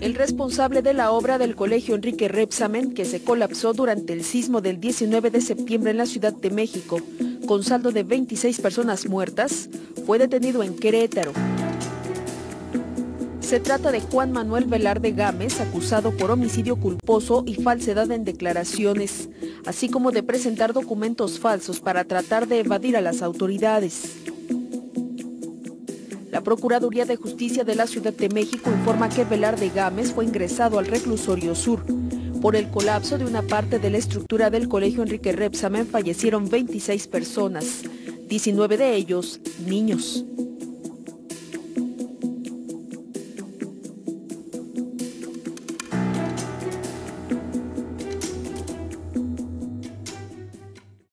El responsable de la obra del colegio Enrique Repsamen, que se colapsó durante el sismo del 19 de septiembre en la Ciudad de México, con saldo de 26 personas muertas, fue detenido en Querétaro. Se trata de Juan Manuel Velarde Gámez, acusado por homicidio culposo y falsedad en declaraciones, así como de presentar documentos falsos para tratar de evadir a las autoridades. La Procuraduría de Justicia de la Ciudad de México informa que Velarde Gámez fue ingresado al reclusorio sur. Por el colapso de una parte de la estructura del colegio Enrique Repsamen fallecieron 26 personas, 19 de ellos niños.